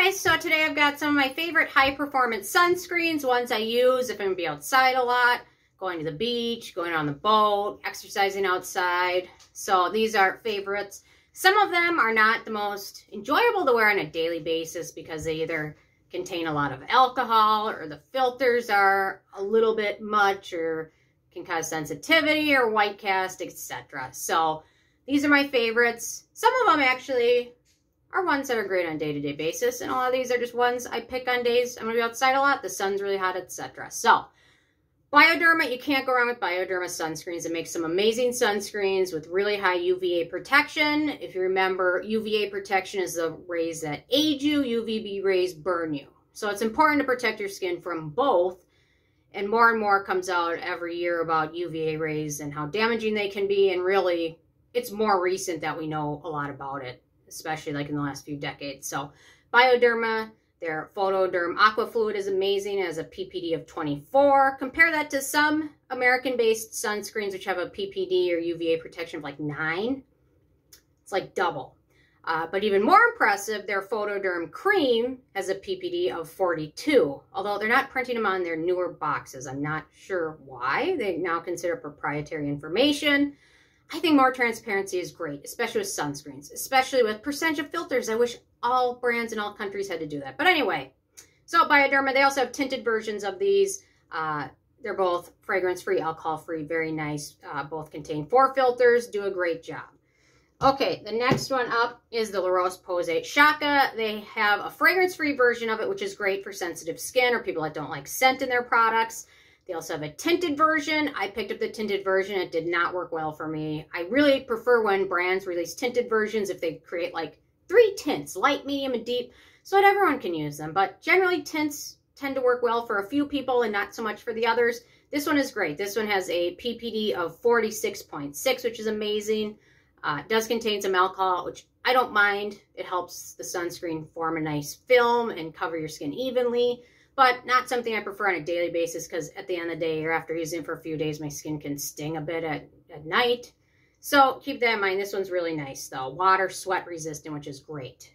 guys, so today I've got some of my favorite high performance sunscreens, ones I use if I'm gonna be outside a lot, going to the beach, going on the boat, exercising outside. So these are favorites. Some of them are not the most enjoyable to wear on a daily basis because they either contain a lot of alcohol or the filters are a little bit much or can cause sensitivity or white cast, etc. So these are my favorites. Some of them actually are ones that are great on a day-to-day basis. And a lot of these are just ones I pick on days I'm going to be outside a lot, the sun's really hot, etc. So, Bioderma, you can't go wrong with Bioderma sunscreens. It makes some amazing sunscreens with really high UVA protection. If you remember, UVA protection is the rays that age you, UVB rays burn you. So it's important to protect your skin from both. And more and more comes out every year about UVA rays and how damaging they can be. And really, it's more recent that we know a lot about it especially like in the last few decades. So Bioderma, their Photoderm Aqua Fluid is amazing as a PPD of 24. Compare that to some American-based sunscreens which have a PPD or UVA protection of like 9. It's like double. Uh, but even more impressive, their Photoderm Cream has a PPD of 42, although they're not printing them on their newer boxes. I'm not sure why. They now consider proprietary information. I think more transparency is great, especially with sunscreens, especially with percentage of filters. I wish all brands in all countries had to do that. But anyway, so Bioderma, they also have tinted versions of these. Uh, they're both fragrance-free, alcohol-free, very nice. Uh, both contain four filters, do a great job. Okay, the next one up is the La Roche-Posay Shaka. They have a fragrance-free version of it, which is great for sensitive skin or people that don't like scent in their products. They also have a tinted version. I picked up the tinted version. It did not work well for me. I really prefer when brands release tinted versions if they create like three tints, light, medium, and deep, so that everyone can use them. But generally tints tend to work well for a few people and not so much for the others. This one is great. This one has a PPD of 46.6, which is amazing. Uh, does contain some alcohol, which I don't mind. It helps the sunscreen form a nice film and cover your skin evenly but not something I prefer on a daily basis because at the end of the day or after using it for a few days, my skin can sting a bit at, at night. So keep that in mind. This one's really nice though. Water, sweat resistant, which is great.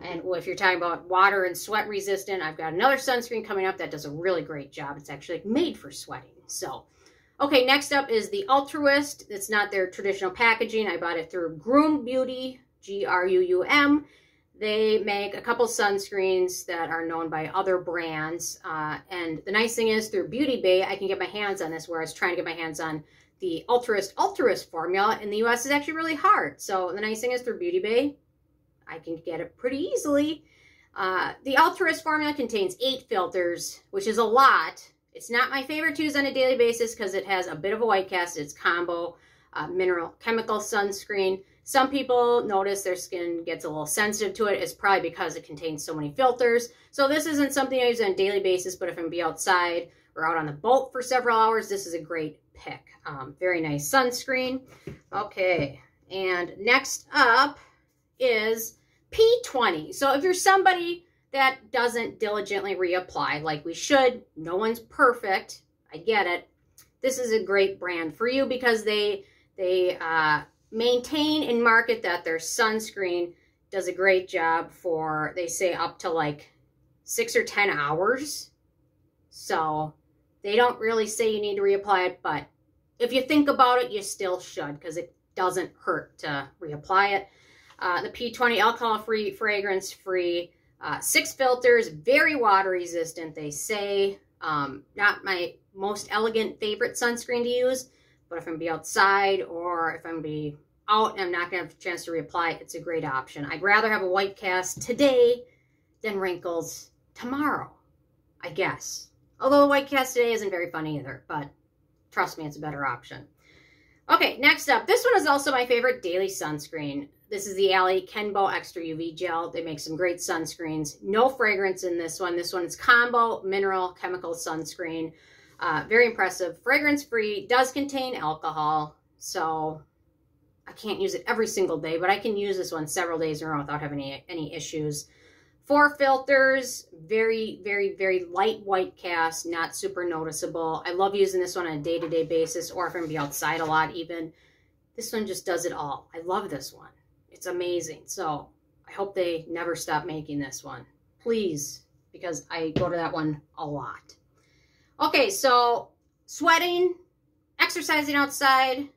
And if you're talking about water and sweat resistant, I've got another sunscreen coming up that does a really great job. It's actually made for sweating. So, okay, next up is the Altruist. It's not their traditional packaging. I bought it through Gruum Beauty, G-R-U-U-M. They make a couple sunscreens that are known by other brands. Uh, and the nice thing is through Beauty Bay, I can get my hands on this, where I was trying to get my hands on the Altruist Altruist formula in the US is actually really hard. So the nice thing is through Beauty Bay, I can get it pretty easily. Uh, the Altruist formula contains eight filters, which is a lot. It's not my favorite to use on a daily basis because it has a bit of a white cast. It's combo uh, mineral chemical sunscreen. Some people notice their skin gets a little sensitive to it. It's probably because it contains so many filters. So this isn't something I use on a daily basis, but if I'm be outside or out on the boat for several hours, this is a great pick. Um, very nice sunscreen. Okay, and next up is P20. So if you're somebody that doesn't diligently reapply like we should, no one's perfect, I get it. This is a great brand for you because they, they, uh, maintain and market that their sunscreen does a great job for, they say, up to like six or 10 hours. So they don't really say you need to reapply it, but if you think about it, you still should because it doesn't hurt to reapply it. Uh, the P20 alcohol-free, fragrance-free, uh, six filters, very water resistant, they say. Um, not my most elegant favorite sunscreen to use, but if I'm be outside or if I'm be out and I'm not going to have a chance to reapply, it's a great option. I'd rather have a white cast today than wrinkles tomorrow, I guess. Although the white cast today isn't very fun either, but trust me, it's a better option. Okay, next up, this one is also my favorite daily sunscreen. This is the Allie Kanebo Extra UV Gel. They make some great sunscreens. No fragrance in this one. This one is combo mineral chemical sunscreen. Uh, very impressive. Fragrance free, does contain alcohol. So I can't use it every single day, but I can use this one several days in a row without having any, any issues. Four filters, very, very, very light white cast, not super noticeable. I love using this one on a day-to-day -day basis or if I'm be outside a lot even. This one just does it all. I love this one. It's amazing. So I hope they never stop making this one. please, because I go to that one a lot. Okay, so sweating, exercising outside,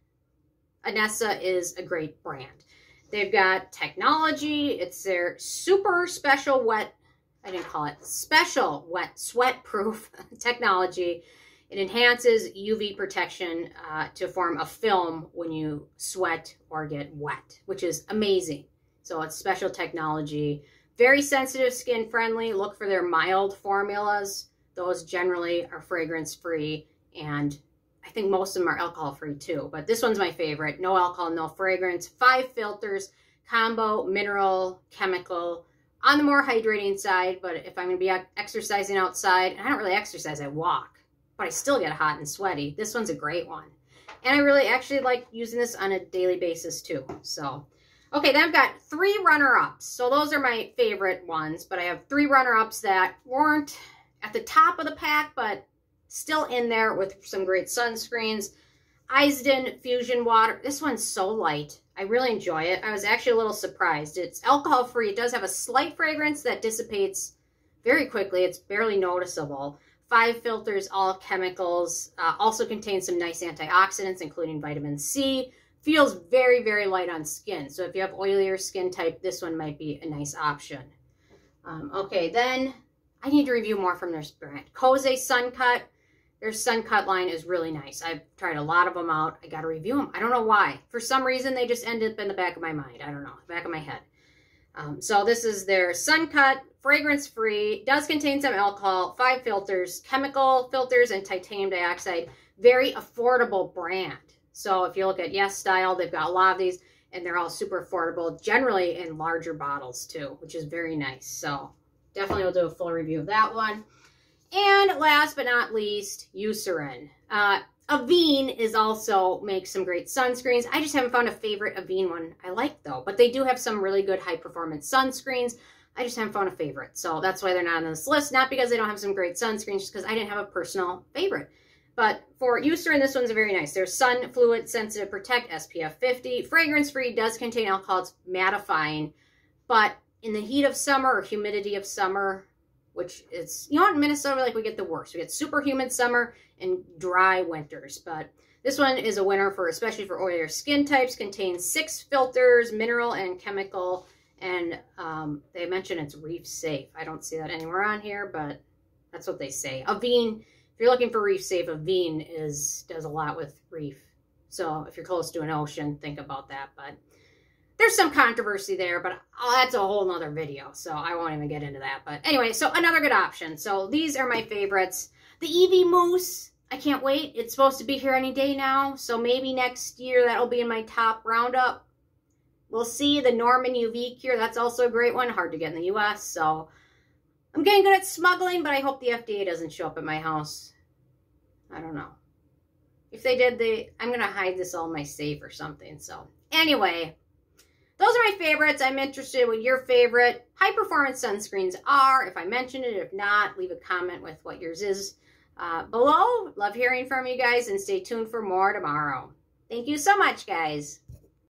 Anessa is a great brand. They've got technology. It's their super special wet, I didn't call it, special wet sweat proof technology. It enhances UV protection uh, to form a film when you sweat or get wet, which is amazing. So it's special technology. Very sensitive skin friendly. Look for their mild formulas. Those generally are fragrance free and I think most of them are alcohol free too, but this one's my favorite. No alcohol, no fragrance, five filters, combo, mineral, chemical, on the more hydrating side, but if I'm going to be exercising outside, and I don't really exercise, I walk, but I still get hot and sweaty. This one's a great one. And I really actually like using this on a daily basis too. So, okay, then I've got three runner-ups. So those are my favorite ones, but I have three runner-ups that weren't at the top of the pack, but Still in there with some great sunscreens. ISDIN Fusion Water. This one's so light. I really enjoy it. I was actually a little surprised. It's alcohol free. It does have a slight fragrance that dissipates very quickly. It's barely noticeable. Five filters, all chemicals. Uh, also contains some nice antioxidants, including vitamin C. Feels very, very light on skin. So if you have oilier skin type, this one might be a nice option. Um, okay, then I need to review more from their brand. Kose Sun Cut. Their Sun Cut line is really nice. I've tried a lot of them out. I got to review them. I don't know why. For some reason, they just end up in the back of my mind. I don't know, back of my head. Um, so this is their Sun Cut, fragrance-free, does contain some alcohol, five filters, chemical filters, and titanium dioxide. Very affordable brand. So if you look at Yes Style, they've got a lot of these, and they're all super affordable, generally in larger bottles too, which is very nice. So definitely will do a full review of that one. And last but not least, Eucerin. Uh, Avene is also makes some great sunscreens. I just haven't found a favorite Avene one I like though, but they do have some really good high performance sunscreens. I just haven't found a favorite. So that's why they're not on this list. Not because they don't have some great sunscreens, just because I didn't have a personal favorite. But for Eucerin, this one's very nice. There's Sun Fluid Sensitive Protect SPF 50. Fragrance free, does contain alcohol. It's mattifying. But in the heat of summer or humidity of summer, which is, you know, in Minnesota, like we get the worst. We get super humid summer and dry winters. But this one is a winner for, especially for oilier skin types, contains six filters, mineral and chemical, and um, they mention it's reef safe. I don't see that anywhere on here, but that's what they say. Avene, if you're looking for reef safe, Avene is does a lot with reef. So if you're close to an ocean, think about that. But there's some controversy there, but oh, that's a whole nother video, so I won't even get into that. But anyway, so another good option. So these are my favorites. The Eevee Moose, I can't wait. It's supposed to be here any day now, so maybe next year that'll be in my top roundup. We'll see. The Norman UV Cure, that's also a great one. Hard to get in the U.S., so I'm getting good at smuggling, but I hope the FDA doesn't show up at my house. I don't know. If they did, they I'm going to hide this all in my safe or something. So anyway, those are my favorites. I'm interested in what your favorite high performance sunscreens are. If I mentioned it, if not, leave a comment with what yours is uh, below. Love hearing from you guys and stay tuned for more tomorrow. Thank you so much, guys.